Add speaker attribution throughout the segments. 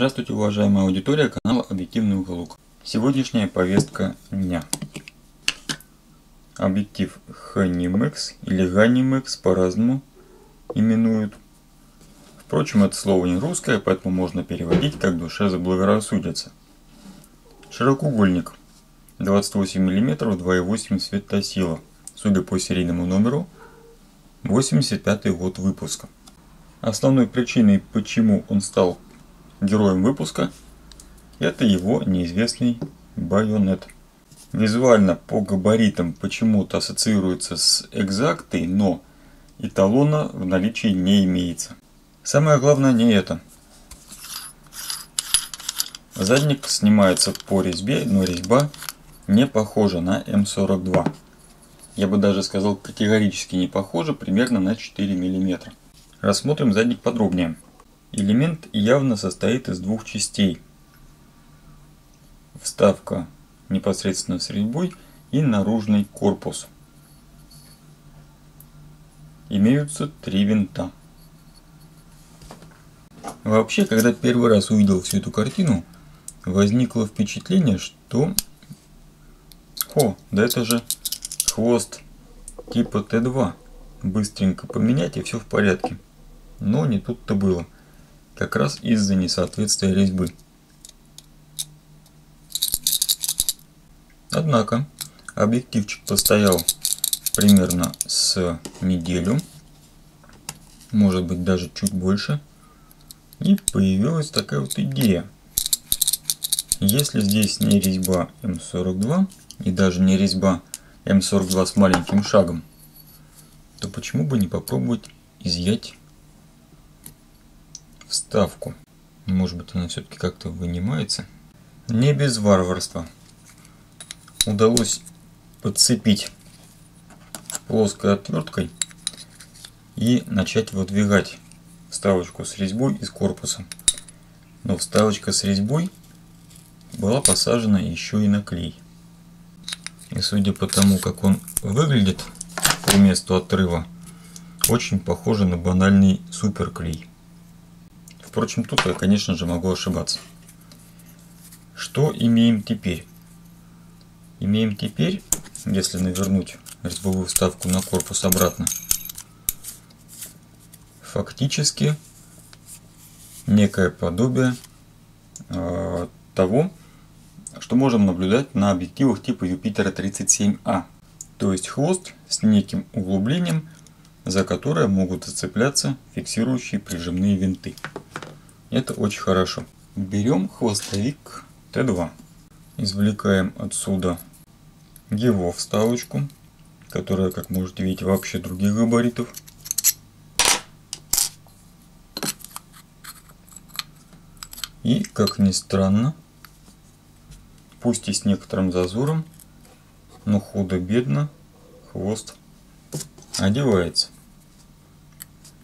Speaker 1: Здравствуйте, уважаемая аудитория канала Объективный уголок. Сегодняшняя повестка дня. Объектив Hanimex или Ganimex по-разному именуют. Впрочем, это слово не русское, поэтому можно переводить как душе заблагорассудится. Широкоугольник 28 мм 2,8 светосила. Судя по серийному номеру, 85 год выпуска. Основной причиной, почему он стал героем выпуска, это его неизвестный байонет. Визуально по габаритам почему-то ассоциируется с экзактой, но эталона в наличии не имеется. Самое главное не это. Задник снимается по резьбе, но резьба не похожа на М42. Я бы даже сказал категорически не похожа, примерно на 4 мм. Рассмотрим задник подробнее. Элемент явно состоит из двух частей. Вставка непосредственно с резьбой и наружный корпус. Имеются три винта. Вообще, когда первый раз увидел всю эту картину, возникло впечатление, что... О, да это же хвост типа Т2. Быстренько поменять и все в порядке. Но не тут-то было. Как раз из-за несоответствия резьбы. Однако, объективчик постоял примерно с неделю. Может быть даже чуть больше. И появилась такая вот идея. Если здесь не резьба М42 и даже не резьба М42 с маленьким шагом, то почему бы не попробовать изъять вставку. Может быть она все-таки как-то вынимается. Не без варварства. Удалось подцепить плоской отверткой и начать выдвигать вставочку с резьбой из корпуса. Но вставочка с резьбой была посажена еще и на клей. И судя по тому, как он выглядит по месту отрыва, очень похоже на банальный суперклей. Впрочем, тут я, конечно же, могу ошибаться. Что имеем теперь? Имеем теперь, если навернуть резьбовую вставку на корпус обратно, фактически некое подобие э, того, что можем наблюдать на объективах типа Юпитера 37А. То есть хвост с неким углублением, за которое могут зацепляться фиксирующие прижимные винты. Это очень хорошо. Берем хвостовик Т2. Извлекаем отсюда его вставочку, которая, как можете видеть, вообще других габаритов. И, как ни странно, пусть и с некоторым зазором, но худо-бедно хвост одевается.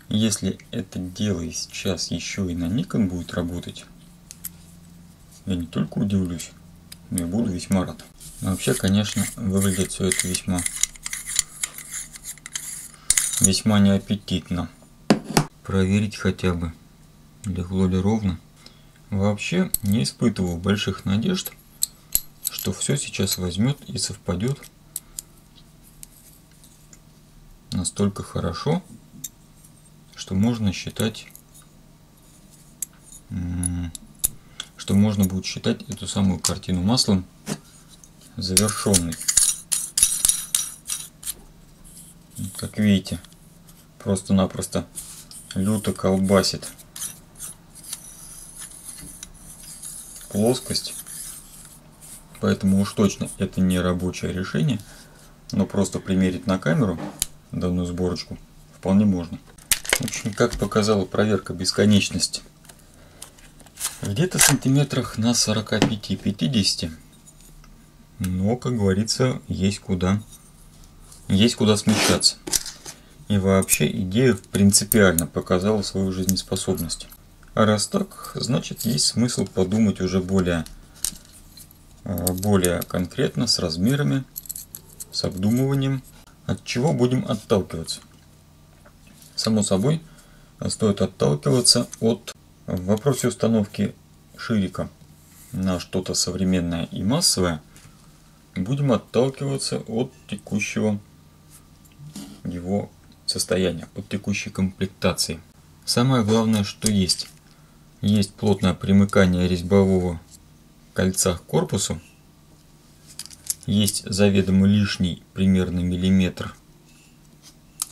Speaker 1: Если это дело сейчас еще и на Nikon будет работать, я не только удивлюсь, но и буду весьма рад. Но вообще, конечно, выглядит все это весьма, весьма неаппетитно. Проверить хотя бы, легло ли ровно. Вообще, не испытывал больших надежд, что все сейчас возьмет и совпадет настолько хорошо, что можно считать, что можно будет считать эту самую картину маслом завершенной. Как видите, просто-напросто люто колбасит плоскость. Поэтому уж точно это не рабочее решение, но просто примерить на камеру данную сборочку вполне можно. В общем, как показала проверка бесконечности, где-то сантиметрах на 45-50, но, как говорится, есть куда, есть куда смещаться. И вообще идея принципиально показала свою жизнеспособность. А раз так, значит есть смысл подумать уже более, а, более конкретно, с размерами, с обдумыванием, от чего будем отталкиваться. Само собой, стоит отталкиваться от в вопросе установки ширика на что-то современное и массовое, будем отталкиваться от текущего его состояния, от текущей комплектации. Самое главное, что есть. Есть плотное примыкание резьбового кольца к корпусу. Есть заведомо лишний примерно миллиметр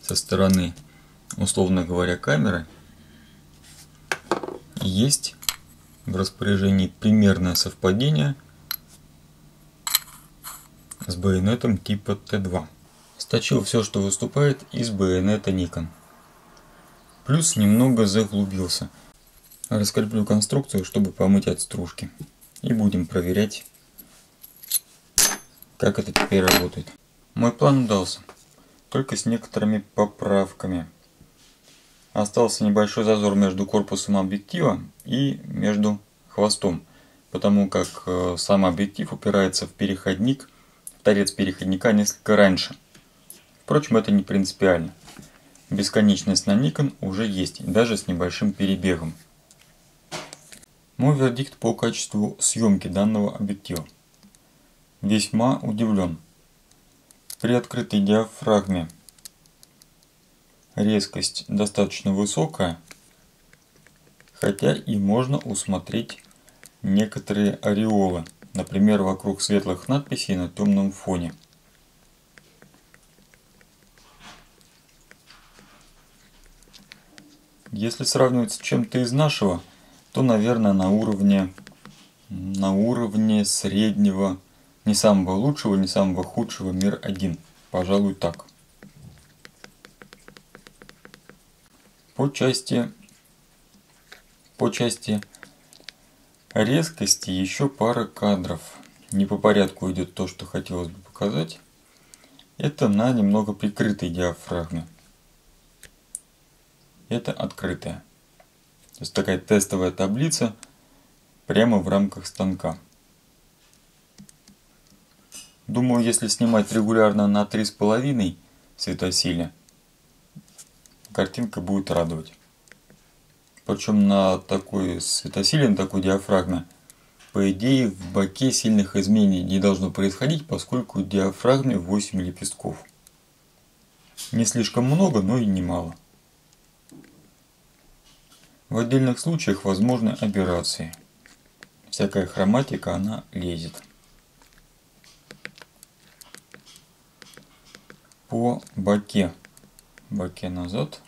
Speaker 1: со стороны, условно говоря, камеры. Есть в распоряжении примерное совпадение с байонетом типа Т2. Сточил все, что выступает из байонета Nikon. Плюс немного заглубился. Раскреплю конструкцию, чтобы помыть от стружки. И будем проверять, как это теперь работает. Мой план удался, только с некоторыми поправками. Остался небольшой зазор между корпусом объектива и между хвостом, потому как э, сам объектив упирается в переходник, в торец переходника несколько раньше. Впрочем, это не принципиально. Бесконечность на Nikon уже есть, даже с небольшим перебегом. Мой вердикт по качеству съемки данного объектива. Весьма удивлен. При открытой диафрагме резкость достаточно высокая, хотя и можно усмотреть некоторые ореолы, например, вокруг светлых надписей на темном фоне. Если сравнивать с чем-то из нашего, то, наверное, на уровне, на уровне среднего, не самого лучшего, не самого худшего мир один. Пожалуй, так. По части, по части резкости еще пара кадров. Не по порядку идет то, что хотелось бы показать. Это на немного прикрытой диафрагме это открытая. То есть такая тестовая таблица прямо в рамках станка. Думаю, если снимать регулярно на 3,5 светосиле, картинка будет радовать. Причем на такой светосиле, на такой диафрагме, по идее в боке сильных изменений не должно происходить, поскольку в диафрагме 8 лепестков. Не слишком много, но и немало. В отдельных случаях возможны аберрации. Всякая хроматика, она лезет. По боке. Боке назад.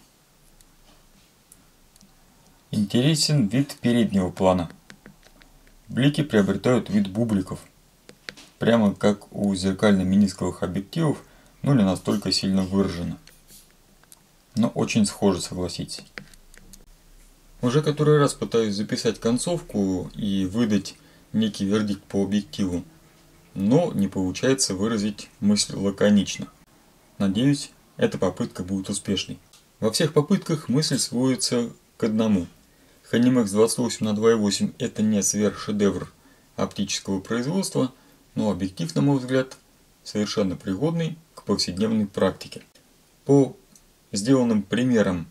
Speaker 1: Интересен вид переднего плана. Блики приобретают вид бубликов. Прямо как у зеркально-менисковых объективов, но не настолько сильно выражено. Но очень схоже, согласитесь. Уже который раз пытаюсь записать концовку и выдать некий вердикт по объективу, но не получается выразить мысль лаконично. Надеюсь, эта попытка будет успешной. Во всех попытках мысль сводится к одному. Hanimex 28 на 2.8 это не сверхшедевр оптического производства, но объектив, на мой взгляд, совершенно пригодный к повседневной практике. По сделанным примерам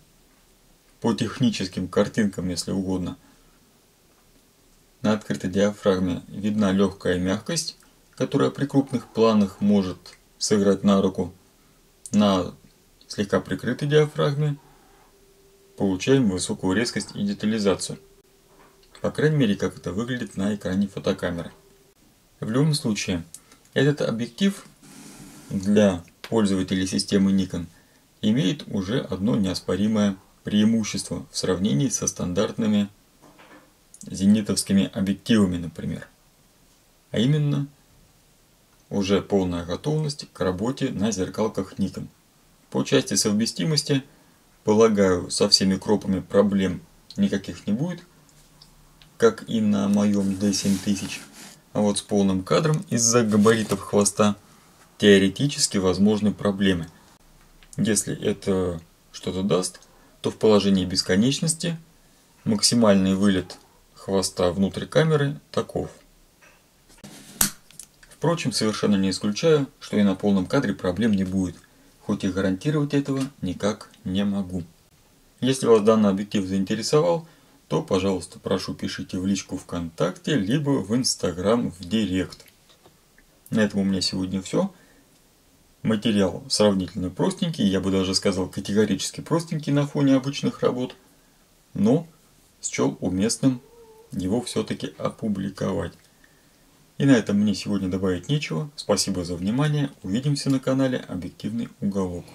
Speaker 1: по техническим картинкам, если угодно. На открытой диафрагме видна легкая мягкость, которая при крупных планах может сыграть на руку. На слегка прикрытой диафрагме получаем высокую резкость и детализацию. По крайней мере, как это выглядит на экране фотокамеры. В любом случае, этот объектив для пользователей системы Nikon имеет уже одно неоспоримое преимущество в сравнении со стандартными зенитовскими объективами, например. А именно, уже полная готовность к работе на зеркалках Nikon. По части совместимости, полагаю, со всеми кропами проблем никаких не будет, как и на моем D7000. А вот с полным кадром из-за габаритов хвоста теоретически возможны проблемы. Если это что-то даст, то в положении бесконечности максимальный вылет хвоста внутрь камеры таков. Впрочем, совершенно не исключаю, что и на полном кадре проблем не будет, хоть и гарантировать этого никак не могу. Если вас данный объектив заинтересовал, то, пожалуйста, прошу пишите в личку ВКонтакте, либо в Инстаграм в Директ. На этом у меня сегодня все. Материал сравнительно простенький, я бы даже сказал категорически простенький на фоне обычных работ, но счел уместным его все-таки опубликовать. И на этом мне сегодня добавить нечего. Спасибо за внимание. Увидимся на канале Объективный уголок.